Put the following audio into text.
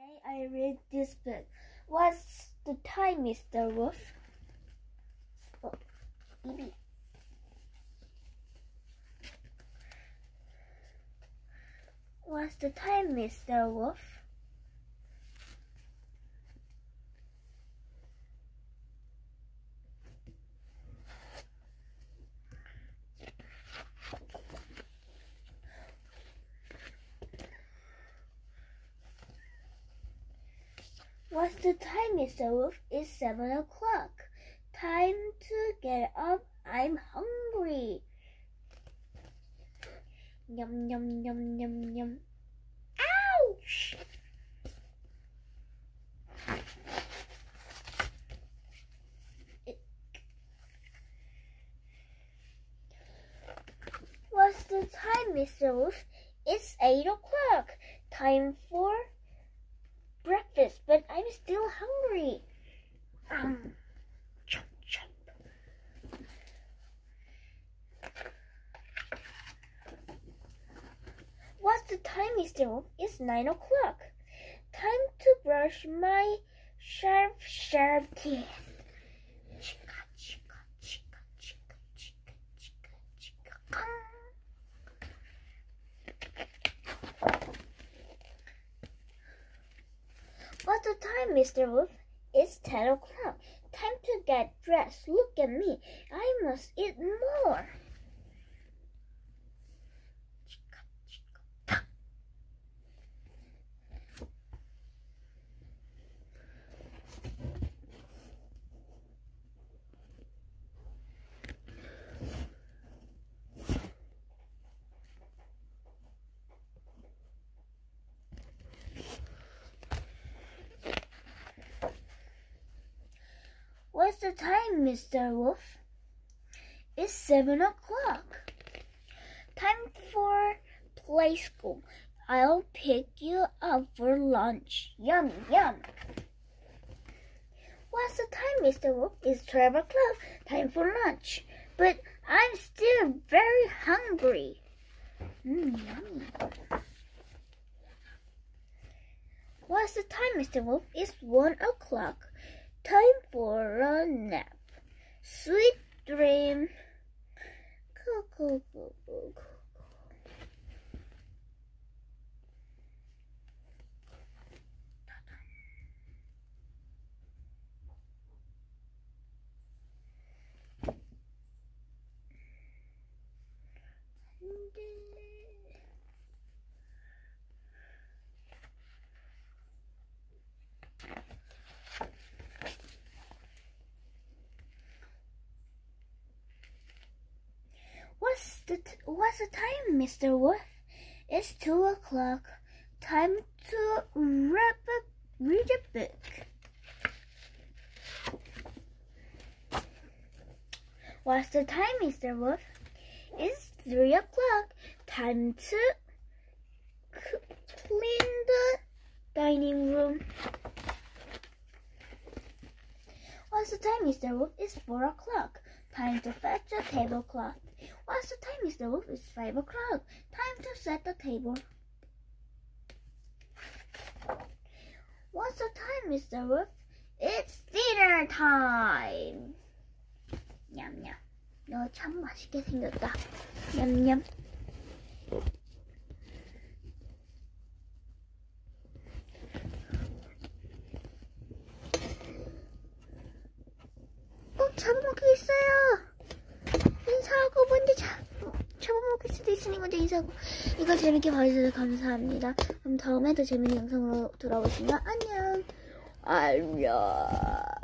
Today I read this book. What's the time, Mr. Wolf? Oh, Evie. What's the time, Mr. Wolf? What's the time, Mr. Wolf? It's seven o'clock. Time to get up. I'm hungry. Yum, yum, yum, yum, yum. Ouch! What's the time, Mr. Wolf? It's eight o'clock. Time for breakfast, but I'm still hungry. Um, chomp, chomp. What's the time, Mr. Wolf? It's nine o'clock. Time to brush my sharp, sharp teeth. Mr. Wolf? It's ten o'clock. Time to get dressed. Look at me. I must eat more. What's the time, Mr. Wolf? It's seven o'clock. Time for play school. I'll pick you up for lunch. Yum, yum. What's the time, Mr. Wolf? It's 12 o'clock. Time for lunch. But I'm still very hungry. Mmm, yummy. What's the time, Mr. Wolf? It's 1 o'clock. Time for a nap. Sweet dream. Cuckoo, cuckoo, cuckoo. What's the time, Mr. Wolf? It's two o'clock. Time to wrap up, read a book. What's the time, Mr. Wolf? It's three o'clock. Time to clean the dining room. What's the time, Mr. Wolf? It's four o'clock. Time to fetch a tablecloth. What's the time, Mr. Wolf? It's five o'clock. Time to set the table. What's the time, Mr. Wolf? It's dinner time. 냠냠. 너 참 맛있게 생겼다. 냠냠. 어, 잡아먹기 있어요. 인사하고 먼저 잡, 잡아먹을 수도 있으니 먼저 인사하고. 이거 재밌게 봐주셔서 감사합니다. 그럼 다음에 더 재밌는 영상으로 돌아오시면 안녕. 안녕.